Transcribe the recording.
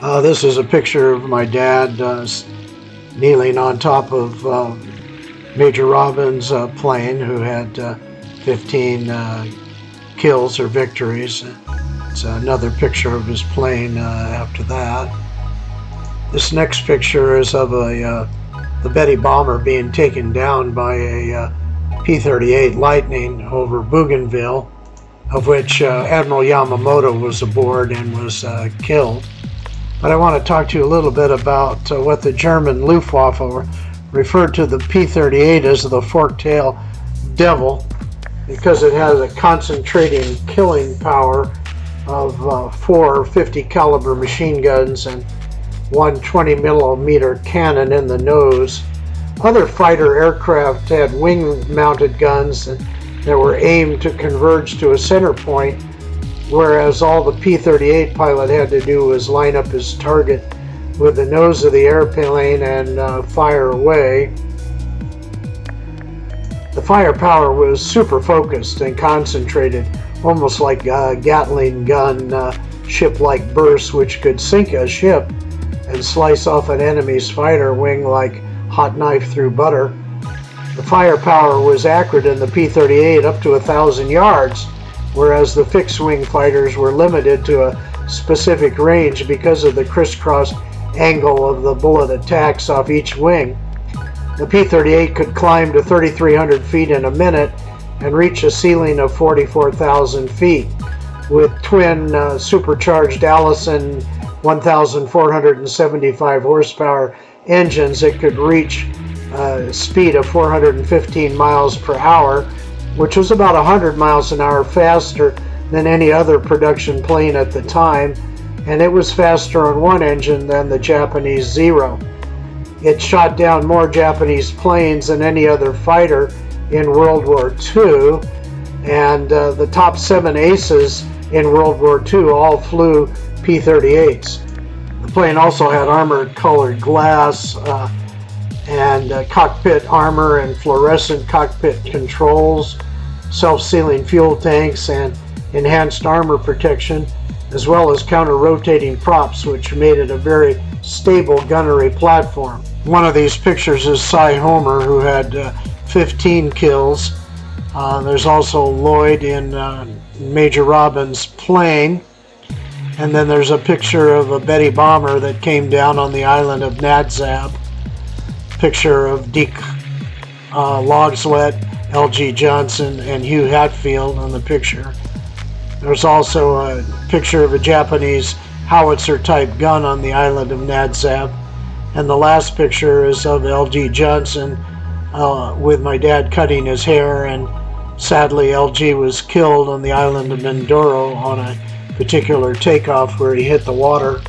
Uh, this is a picture of my dad uh, kneeling on top of uh, Major Robbins' uh, plane, who had uh, 15 uh, kills or victories. It's another picture of his plane after that. This next picture is of a the Betty bomber being taken down by a P-38 Lightning over Bougainville, of which Admiral Yamamoto was aboard and was killed. But I want to talk to you a little bit about uh, what the German Luftwaffe referred to the P-38 as the fork-tail devil because it has a concentrating killing power of uh, four 50 caliber machine guns and one 20 millimeter cannon in the nose. Other fighter aircraft had wing mounted guns that were aimed to converge to a center point whereas all the P-38 pilot had to do was line up his target with the nose of the airplane and uh, fire away. The firepower was super focused and concentrated, almost like a Gatling gun uh, ship-like bursts which could sink a ship and slice off an enemy's fighter wing like hot knife through butter. The firepower was accurate in the P-38 up to a thousand yards, whereas the fixed wing fighters were limited to a specific range because of the crisscross angle of the bullet attacks off each wing. The P-38 could climb to 3,300 feet in a minute and reach a ceiling of 44,000 feet. With twin uh, supercharged Allison 1,475 horsepower engines, it could reach a uh, speed of 415 miles per hour which was about 100 miles an hour faster than any other production plane at the time, and it was faster on one engine than the Japanese Zero. It shot down more Japanese planes than any other fighter in World War II, and uh, the top seven aces in World War II all flew P 38s. The plane also had armored colored glass. Uh, and uh, cockpit armor and fluorescent cockpit controls, self-sealing fuel tanks, and enhanced armor protection, as well as counter-rotating props, which made it a very stable gunnery platform. One of these pictures is Cy Homer, who had uh, 15 kills. Uh, there's also Lloyd in uh, Major Robbins' plane. And then there's a picture of a Betty bomber that came down on the island of Nadzab picture of Deke uh, L.G. Johnson, and Hugh Hatfield on the picture. There's also a picture of a Japanese howitzer type gun on the island of Nadzab. And the last picture is of L.G. Johnson uh, with my dad cutting his hair. And sadly, L.G. was killed on the island of Mindoro on a particular takeoff where he hit the water